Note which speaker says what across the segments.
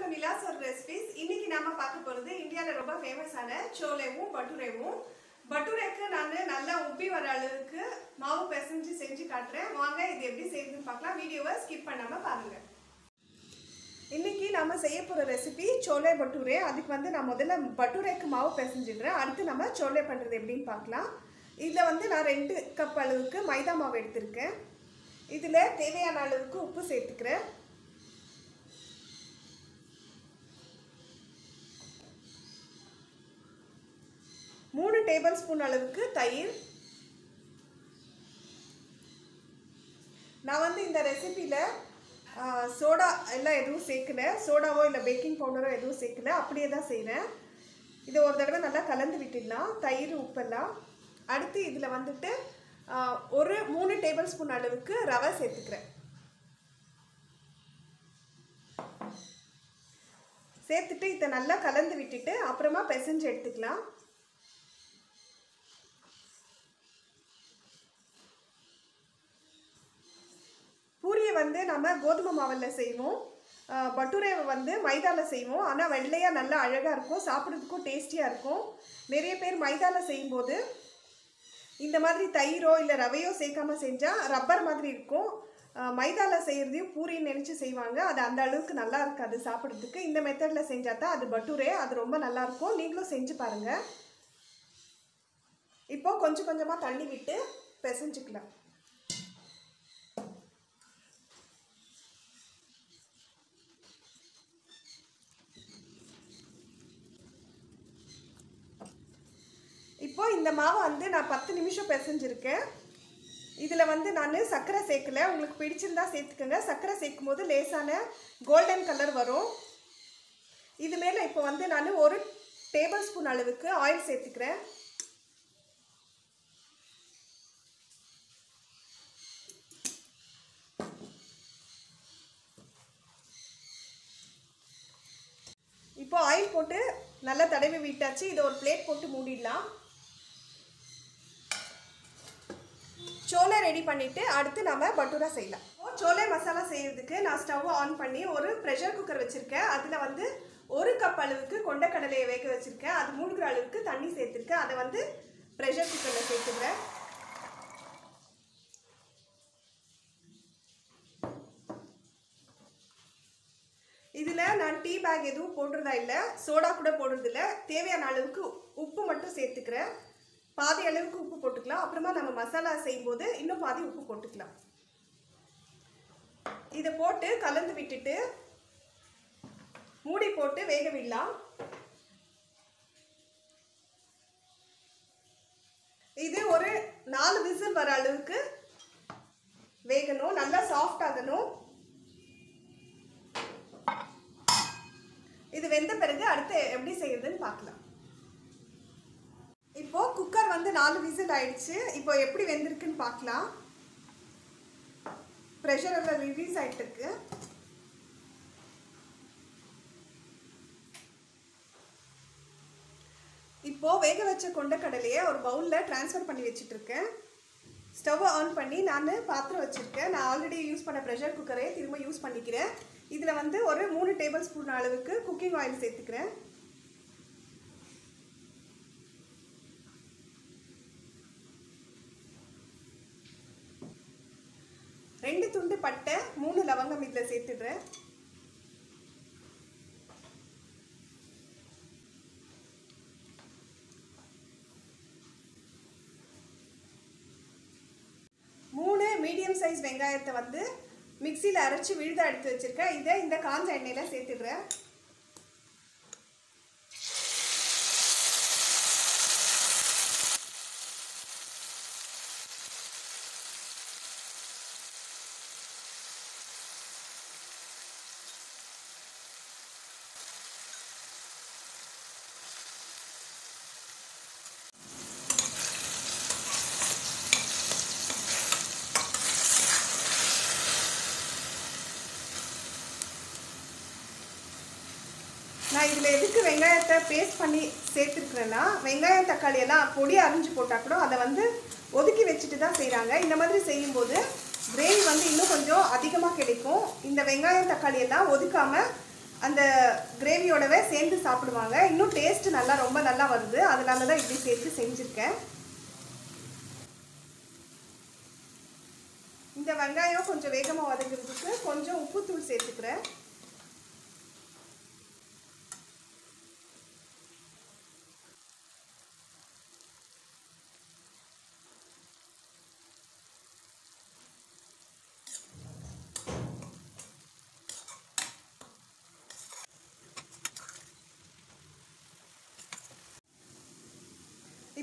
Speaker 1: To Nila's ஒரு recipes இன்னைக்கு நாம பார்க்க போறது இந்தியாவில் ரொம்ப ஃபேமஸான சோலேவும் பட்டுரேவும். பட்டுரைக்கு நான் நல்லா உப்பி வர அளவுக்கு மாவு பிசைஞ்சு செஞ்சு காட்டுறேன். வாங்க இது எப்படி செய்யுதுன்னு பார்க்கலாம். வீடியோவை ஸ்கிப் பண்ணாம பாருங்க. இன்னைக்கு நாம செய்ய போற ரெசிபி சோலே பட்டூரே. அதுக்கு வந்து நான் முதல்ல பட்டூரேக்கு மாவு பிசைஞ்சிடுறேன். அடுத்து நம்ம சோலே பண்றது எப்படின்னு பார்க்கலாம். இதில் வந்து நான் ரெண்டு கப் அளவுக்கு மைதா மாவு எடுத்திருக்கேன். இதில் தேவையான அளவுக்கு உப்பு சேர்த்துக்கிறேன். மூணு டேபிள் ஸ்பூன் அளவுக்கு தயிர். நான் வந்து இந்த ரெசிபியில் சோடா எல்லாம் எதுவும் சேர்க்கல. சோடாவோ இல்லை பேக்கிங் பவுடரோ எதுவும் சேர்க்கல. அப்படியே தான் செய்கிறேன் இதை ஒரு தடவை நல்லா கலந்து விட்டுடலாம். தயிர் உப்பெல்லாம். அடுத்து இதில் வந்துட்டு ஒரு மூணு டேபிள் ஸ்பூன் அளவுக்கு ரவை சேர்த்துக்கிறேன். சேர்த்துட்டு இதை நல்லா கலந்து விட்டுட்டு அப்புறமா பிசைஞ்சு எடுத்துக்கலாம். வந்து நம்ம கோதுமை மாவில் செய்வோம். பட்டுரையை வந்து மைதாவில் செய்வோம். ஆனால் வெள்ளையாக நல்லா அழகாக இருக்கும். சாப்பிட்றதுக்கும் டேஸ்டியாக இருக்கும். நிறைய பேர் மைதாவில் செய்யும்போது இந்த மாதிரி தயிரோ இல்லை ரவையோ சேர்க்காமல் செஞ்சால் ரப்பர் மாதிரி இருக்கும். மைதாவில் செய்கிறதையும் பூரின்னு நினச்சி செய்வாங்க. அது அந்த அளவுக்கு நல்லா இருக்காது சாப்பிட்றதுக்கு. இந்த மெத்தடில் செஞ்சால் தான் அது பட்டூரே அது ரொம்ப நல்லாயிருக்கும் நீங்களும் செஞ்சு பாருங்கள் இப்போ கொஞ்சம் கொஞ்சமாக தண்ணி விட்டு பிசைஞ்சுக்கலாம் இப்போ இந்த மாவை வந்து நான் பத்து நிமிஷம் பிசைஞ்சிருக்கேன். இதில் வந்து நான் சர்க்கரை சேர்க்கல. உங்களுக்கு பிடிச்சிருந்தா சேர்த்துக்கோங்க. சர்க்கரை சேர்க்கும் போது லேசான கோல்டன் கலர் வரும். இது மேலே இப்போ வந்து நான் ஒரு டேபிள் ஸ்பூன் அளவுக்கு ஆயில் சேர்த்துக்கிறேன். இப்போ ஆயில் போட்டு நல்லா தடவி விட்டாச்சு. இதை ஒரு பிளேட் போட்டு மூடிடலாம். ரெடி பண்ணிவிட்டு அடுத்து நம்ம பட்டூரா செய்யலாம். சோலை மசாலா செய்கிறதுக்கு நான் ஸ்டவ்வை ஆன் பண்ணி ஒரு ப்ரெஷர் குக்கர் வச்சுருக்கேன். அதில் வந்து ஒரு கப் அளவுக்கு கொண்டக்கடலையை வேக வச்சுருக்கேன். அது மூழ்கிற அளவுக்கு தண்ணி சேர்த்துருக்கேன். அதை வந்து ப்ரெஷர் குக்கரில் சேர்த்துக்கிறேன். இதில் நான் டீ பேக் எதுவும் போடுறதா இல்லை. சோடா கூட போடுறதில்ல. தேவையான அளவுக்கு உப்பு மட்டும் சேர்த்துக்கிறேன். பாதி அளவுக்கு உப்பு போட்டுக்கலாம். அப்புறமா நம்ம மசாலா செய்யும்போது இன்னும் பாதி உப்பு போட்டுக்கலாம். இதை போட்டு கலந்து விட்டுட்டு மூடி போட்டு வேக விடலாம். இது ஒரு நாலு விசில் வர அளவுக்கு வேகணும். நல்லா சாஃப்ட் ஆகணும். இது வெந்த பிறகு அடுத்து எப்படி செய்யறதுன்னு பார்க்கலாம். இப்போ குக்கர் வந்து நாலு விசில் ஆயிடுச்சு. இப்போ எப்படி வெந்திருக்குன்னு பார்க்கலாம். ப்ரெஷர் எல்லாம் ரிலீஸ் ஆயிட்டு இருக்கு இப்போ வேக வச்ச கொண்டக்கடலையை ஒரு பவுலில் ட்ரான்ஸ்ஃபர் பண்ணி வச்சுட்டு இருக்கேன் ஸ்டவ் ஆன் பண்ணி நான் பாத்திரம் வச்சுருக்கேன். நான் ஆல்ரெடி யூஸ் பண்ண ப்ரெஷர் குக்கரே திரும்ப யூஸ் பண்ணிக்கிறேன். இதில் வந்து ஒரு மூணு டேபிள் ஸ்பூன் அளவுக்கு குக்கிங் ஆயில் சேர்த்துக்கிறேன். ரெண்டு துண்டு பட்டை மூணு லவங்கம் இதில் சேர்த்துடுறேன். மூணு மீடியம் சைஸ் வெங்காயத்தை வந்து மிக்சியில் அரைச்சி விழுத எடுத்து வச்சிருக்கேன். இதை இந்த காஞ்ச எண்ணெயில் சேர்த்துடுறேன் நான் இதில் எதுக்கு வெங்காயத்தை பேஸ்ட் பண்ணி சேர்த்துருக்குறேன்னா வெங்காயம் தக்காளி எல்லாம் பொடி அரிஞ்சு போட்டால் கூட அதை வந்து ஒதுக்கி வச்சுட்டு தான் செய்கிறாங்க இந்த மாதிரி செய்யும்போது கிரேவி வந்து இன்னும் கொஞ்சம் அதிகமாக கிடைக்கும். இந்த வெங்காயம் தக்காளி எல்லாம் ஒதுக்காமல் அந்த கிரேவியோடவே சேர்ந்து சாப்பிடுவாங்க. இன்னும் டேஸ்ட் நல்லா ரொம்ப நல்லா வருது. அதனால தான் இப்படி சேர்த்து செஞ்சுருக்கேன். இந்த வெங்காயம் கொஞ்சம் வேகமாக வதங்குறதுக்கு கொஞ்சம் உப்புத்தூள் சேர்த்துக்கிறேன்.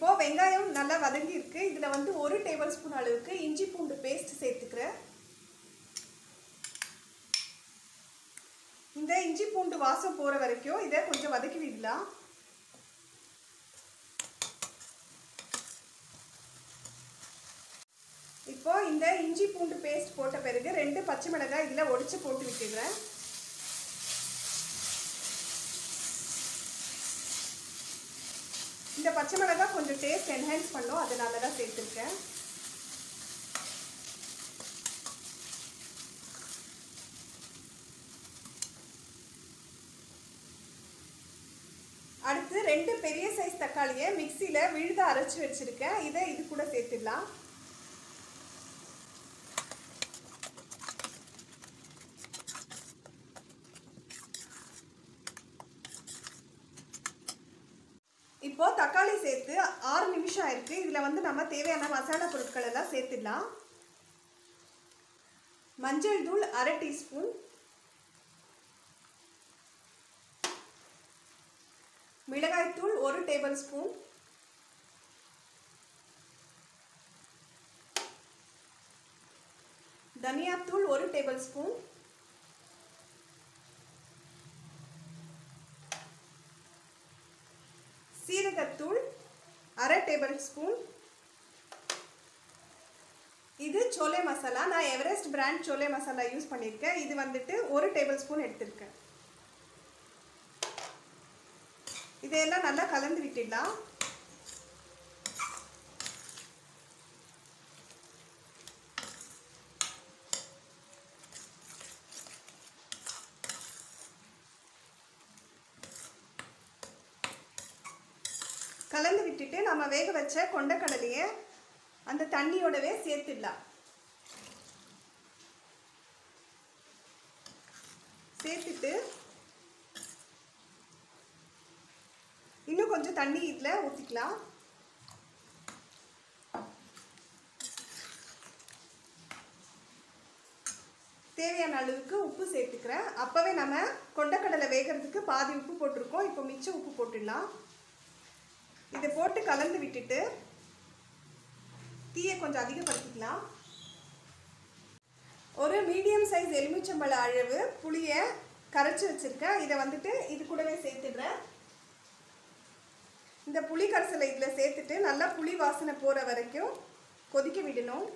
Speaker 1: இப்போ வெங்காயம் நல்லா வதங்கி இருக்கு. இதுல வந்து ஒரு டேபிள் ஸ்பூன் அளவுக்கு இஞ்சி பூண்டு பேஸ்ட் சேர்த்துக்கிறேன். இந்த இஞ்சி பூண்டு வாசம் போற வரைக்கும் இதை கொஞ்சம் வதக்கி விடலாம். இப்போ இந்த இஞ்சி பூண்டு பேஸ்ட் போட்ட பிறகு ரெண்டு பச்சை மிளகாய் இதில் ஒடிச்சு போட்டு விட்டுடுறேன். இந்த பச்சை மிளகாய் கொஞ்சம் டேஸ்ட் என்ஹான்ஸ் பண்ணும். அதனால தான் சேர்த்துருக்கேன். அடுத்து ரெண்டு பெரிய சைஸ் தக்காளியை மிக்சியில் விழுத அரைச்சி வச்சுருக்கேன். இதை இது கூட சேர்த்துடலாம். இப்போ தக்காளி சேர்த்து ஆறு நிமிஷம் ஆயிருக்கு. இதில் வந்து நம்ம தேவையான மசாலா பொருட்கள் எல்லாம் சேர்த்துடலாம். மஞ்சள் தூள் அரை டீஸ்பூன். மிளகாய்த்தூள் ஒரு டேபிள் ஸ்பூன். தனியாத்தூள் ஒரு டேபிள் ஸ்பூன். மிளகத்தூள் அரை டேபிள் ஸ்பூன். இது சோலே மசாலா. நான் Everest brand chole masala use பண்ணியிருக்கேன் இது வந்துட்டு ஒரு டேபிள் ஸ்பூன் எடுத்திருக்கேன். இதையெல்லாம் நல்லா கலந்து விட்டுடலாம் கலந்து விட்டுட்டு நம்ம வேக வச்ச கொண்டக்கடலையை அந்த தண்ணியோடவே சேர்த்துடலாம். சேர்த்துட்டு இன்னும் கொஞ்சம் தண்ணி இதில் ஊற்றிக்கலாம் தேவையான அளவுக்கு உப்பு சேர்த்துக்கிறேன். அப்போவே நம்ம கொண்டக்கடலை வேகிறதுக்கு பாதி உப்பு போட்டிருக்கோம். இப்போ மிச்சம் உப்பு போட்டுடலாம். இதை போட்டு கலந்து விட்டுட்டு தீயை கொஞ்சம் அதிகப்படுத்திக்கலாம். ஒரு மீடியம் சைஸ் எலுமிச்சம்பழ அளவு புளியை கரைச்சி வச்சுருக்கேன். இதை வந்துட்டு இது கூடவே சேர்த்துடுறேன். இந்த புளி கரைசலை இதில் சேர்த்துட்டு நல்லா புளி வாசனை போகிற வரைக்கும் கொதிக்க விடணும்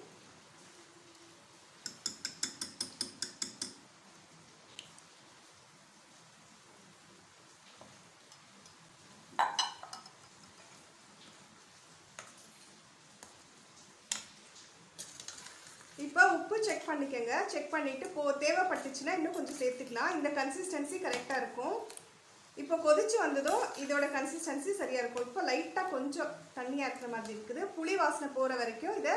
Speaker 1: இப்போ உப்பு செக் பண்ணிக்கோங்க. செக் பண்ணிவிட்டு போ தேவைப்பட்டுச்சுன்னா இன்னும் கொஞ்சம் சேர்த்துக்கலாம். இந்த கன்சிஸ்டன்சி கரெக்டாக இருக்கும். இப்போ கொதிச்சு வந்ததும் இதோட கன்சிஸ்டன்சி சரியாக இருக்கும். இப்போ லைட்டாக கொஞ்சம் தண்ணியாக இருக்கிற மாதிரி இருக்குது. புளி வாசனை போகிற வரைக்கும் இதை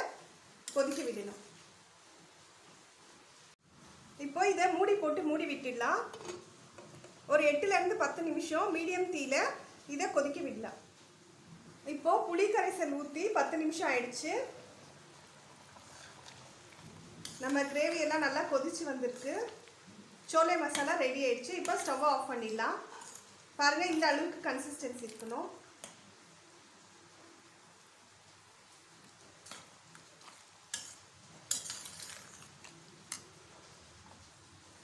Speaker 1: கொதிக்க விடணும். இப்போ இதை மூடி போட்டு மூடி விட்டுடலாம். ஒரு எட்டுலேருந்து பத்து நிமிஷம் மீடியம் தீயில் இதை கொதிக்க விடலாம். இப்போது புளி கரைசல் ஊற்றி பத்து நிமிஷம் ஆயிடுச்சு. நம்ம கிரேவி எல்லாம் நல்லா கொதிச்சு வந்திருக்கு. சோலை மசாலா ரெடி ஆயிடுச்சு. இப்போ ஸ்டவ்வை ஆஃப் பண்ணிடலாம். பாருங்கள் இந்த அளவுக்கு கன்சிஸ்டன்சி இருக்கணும்.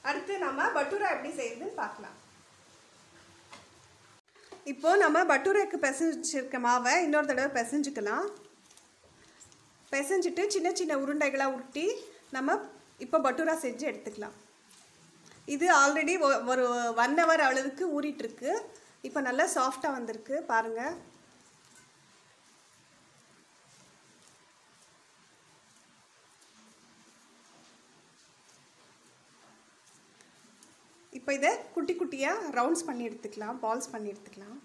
Speaker 1: அடுத்து நம்ம பட்டூரா எப்படி செய்யுதுன்னு பார்க்கலாம். இப்போ நம்ம பட்டூரைக்கு பிசைஞ்சிருக்க மாவை இன்னொரு தடவை பிசைஞ்சுக்கலாம். பிசைஞ்சிட்டு சின்ன சின்ன உருண்டைகளாக உருட்டி நம்ம இப்போ பட்டூரா செஞ்சு எடுத்துக்கலாம். இது ஆல்ரெடி ஒரு ஒன் ஹவர் அளவுக்கு ஊறிட்டுருக்கு. இப்போ நல்லா சாஃப்டாக வந்திருக்கு பாருங்கள் இப்போ இதை குட்டி குட்டியாக ரவுண்ட்ஸ் பண்ணி எடுத்துக்கலாம் பால்ஸ் பண்ணி எடுத்துக்கலாம்.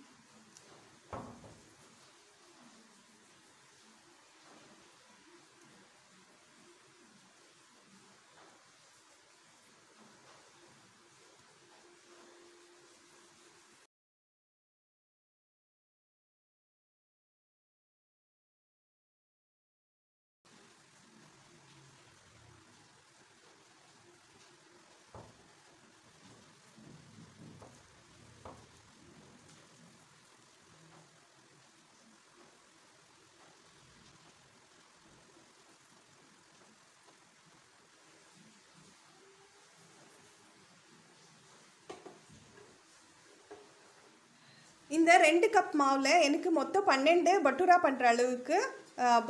Speaker 1: இந்த ரெண்டு கப் மாவில் எனக்கு மொத்தம் பன்னெண்டு பட்டூரா பண்ணுற அளவுக்கு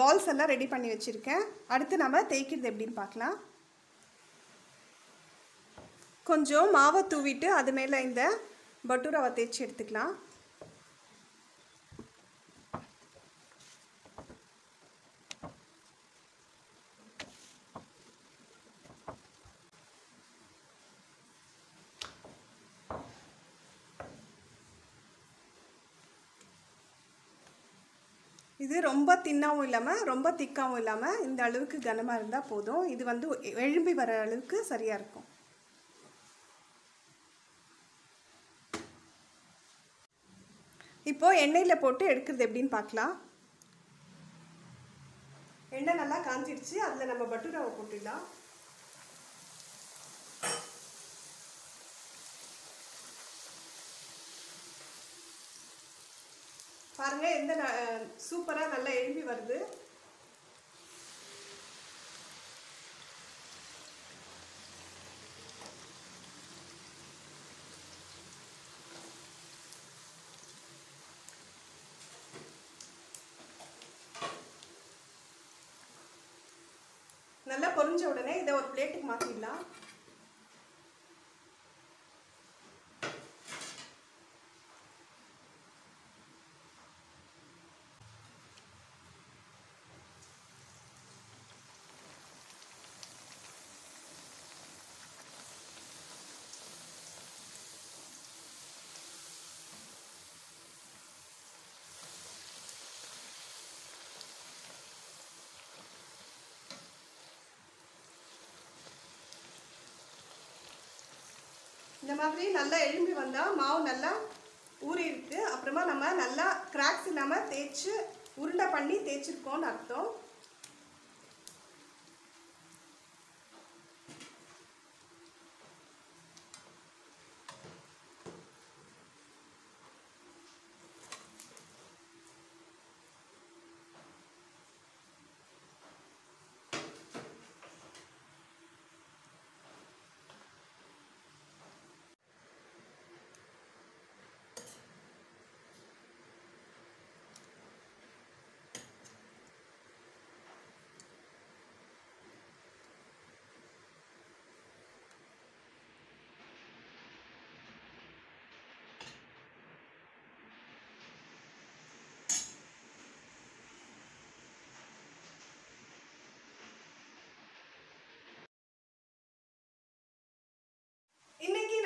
Speaker 1: பால்ஸ் எல்லாம் ரெடி பண்ணி வச்சுருக்கேன். அடுத்து நம்ம தேய்க்கிறது எப்படின்னு பார்க்கலாம். கொஞ்சம் மாவை தூவிட்டு அது மேலே இந்த பட்டூராவை தேய்ச்சி எடுத்துக்கலாம். இது ரொம்ப தின்னாகவும் இல்லாமல் ரொம்ப திக்காகவும் இல்லாமல் இந்த அளவுக்கு கனமாக இருந்தால் போதும். இது வந்து எழும்பி வர அளவுக்கு சரியாக இருக்கும். இப்போது எண்ணெயில் போட்டு எடுக்கிறது எப்படின்னு பார்க்கலாம். எண்ணெய் நல்லா காஞ்சிடுச்சு. அதில் நம்ம பட்டூராவை போட்டுடலாம். பாருங்க எந்த சூப்பராக நல்லா எழும்பி வருது. நல்லா பொரிஞ்ச உடனே இதை ஒரு பிளேட்டுக்கு மாற்றிடலாம் இந்த மாதிரி நல்லா எழும்பி வந்தால் மாவு நல்லா ஊறிருக்கு அப்புறமா நம்ம நல்லா கிராக்ஸ் இல்லாமல் தேய்ச்சி உருண்டை பண்ணி தேய்ச்சிருக்கோன்னு அர்த்தம் இன்னைக்கு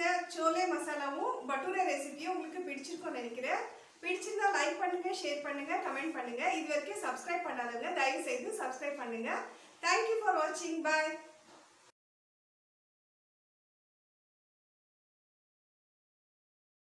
Speaker 1: இந்த சோலே மசாலாவும் பட்டூரா ரெசிபியும் உங்களுக்கு பிடிச்சிருக்கும்னு நினைக்கிறேன். பிடிச்சிருந்தா லைக் பண்ணுங்க ஷேர் பண்ணுங்க கமெண்ட் பண்ணுங்க. இது வரைக்கும் சப்ஸ்கிரைப் பண்ணாதவங்க தயவு செய்து சப்ஸ்கிரைப் பண்ணுங்க தேங்க்யூ ஃபார் வாட்சிங் பாய்